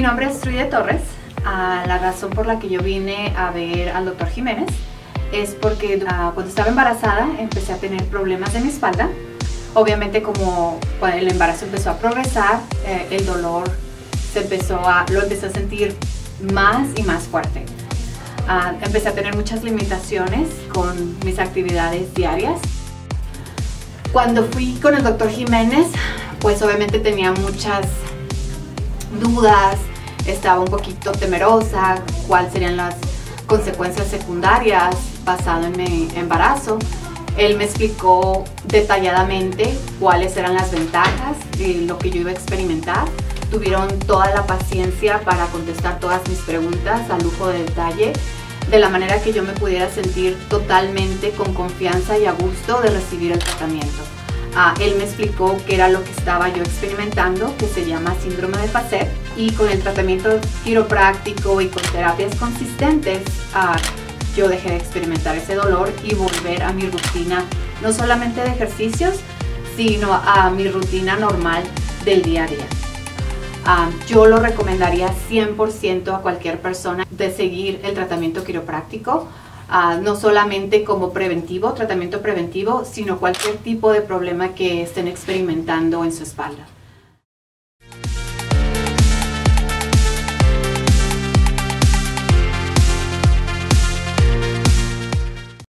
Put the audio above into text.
nombre es Truide Torres. Ah, la razón por la que yo vine a ver al doctor Jiménez es porque ah, cuando estaba embarazada empecé a tener problemas de mi espalda. Obviamente como el embarazo empezó a progresar, eh, el dolor se empezó a, lo empecé a sentir más y más fuerte. Ah, empecé a tener muchas limitaciones con mis actividades diarias. Cuando fui con el doctor Jiménez, pues obviamente tenía muchas dudas, estaba un poquito temerosa, cuáles serían las consecuencias secundarias basado en mi embarazo. Él me explicó detalladamente cuáles eran las ventajas de lo que yo iba a experimentar. Tuvieron toda la paciencia para contestar todas mis preguntas a lujo de detalle, de la manera que yo me pudiera sentir totalmente con confianza y a gusto de recibir el tratamiento. Ah, él me explicó qué era lo que estaba yo experimentando, que se llama síndrome de Facet, y con el tratamiento quiropráctico y con terapias consistentes, ah, yo dejé de experimentar ese dolor y volver a mi rutina, no solamente de ejercicios, sino a mi rutina normal del día a día. Ah, yo lo recomendaría 100% a cualquier persona de seguir el tratamiento quiropráctico no solamente como preventivo, tratamiento preventivo, sino cualquier tipo de problema que estén experimentando en su espalda.